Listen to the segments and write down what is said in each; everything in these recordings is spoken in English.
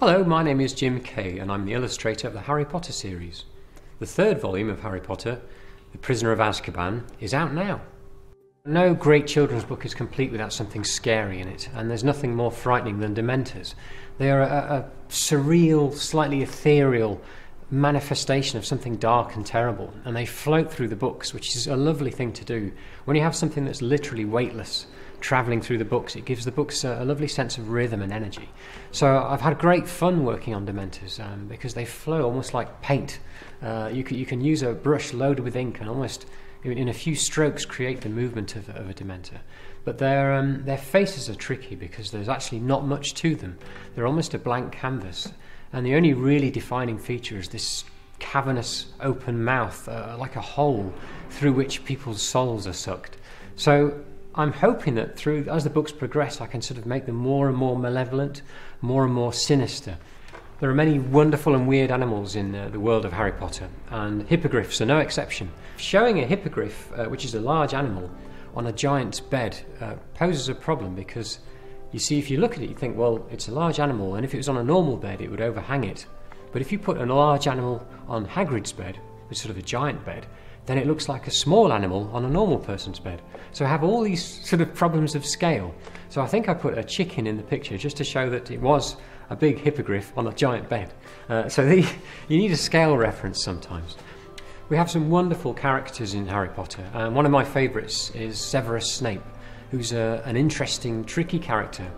Hello, my name is Jim Kay, and I'm the illustrator of the Harry Potter series. The third volume of Harry Potter, The Prisoner of Azkaban, is out now. No great children's book is complete without something scary in it, and there's nothing more frightening than Dementors. They are a, a surreal, slightly ethereal manifestation of something dark and terrible, and they float through the books, which is a lovely thing to do. When you have something that's literally weightless traveling through the books, it gives the books a, a lovely sense of rhythm and energy. So I've had great fun working on Dementors um, because they flow almost like paint. Uh, you, can, you can use a brush loaded with ink and almost in a few strokes create the movement of, of a Dementor. But their, um, their faces are tricky because there's actually not much to them. They're almost a blank canvas. And the only really defining feature is this cavernous open mouth, uh, like a hole through which people's souls are sucked. So I'm hoping that through as the books progress, I can sort of make them more and more malevolent, more and more sinister. There are many wonderful and weird animals in uh, the world of Harry Potter, and hippogriffs are no exception. Showing a hippogriff, uh, which is a large animal, on a giant's bed uh, poses a problem because you see, if you look at it, you think, well, it's a large animal, and if it was on a normal bed, it would overhang it. But if you put a large animal on Hagrid's bed, sort of a giant bed, then it looks like a small animal on a normal person's bed. So I have all these sort of problems of scale. So I think I put a chicken in the picture just to show that it was a big hippogriff on a giant bed. Uh, so the, you need a scale reference sometimes. We have some wonderful characters in Harry Potter, and one of my favourites is Severus Snape who's a, an interesting, tricky character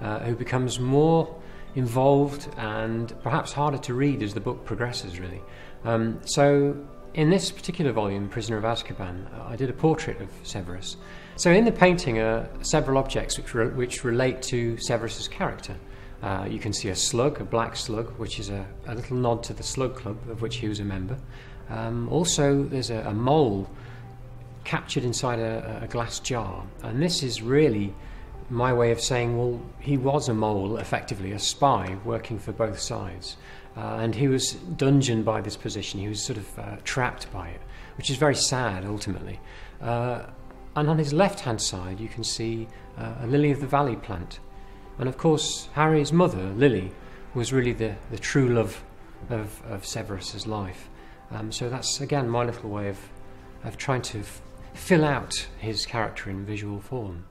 uh, who becomes more involved and perhaps harder to read as the book progresses, really. Um, so, in this particular volume, Prisoner of Azkaban, I did a portrait of Severus. So, in the painting are several objects which, re- which relate to Severus's character. Uh, you can see a slug, a black slug, which is a, a, little nod to the Slug Club, of which he was a member. Um, also, there's a, a mole captured inside a, a glass jar. And this is really my way of saying, well, he was a mole, effectively, a spy working for both sides. Uh, and he was dungeoned by this position. He was sort of uh, trapped by it, which is very sad, ultimately. Uh, and on his left hand side, you can see uh, a lily of the valley plant. And of course, Harry's mother, Lily, was really the, the true love of, of Severus's life. Um, so that's, again, my little way of, of trying to fill out his character in visual form.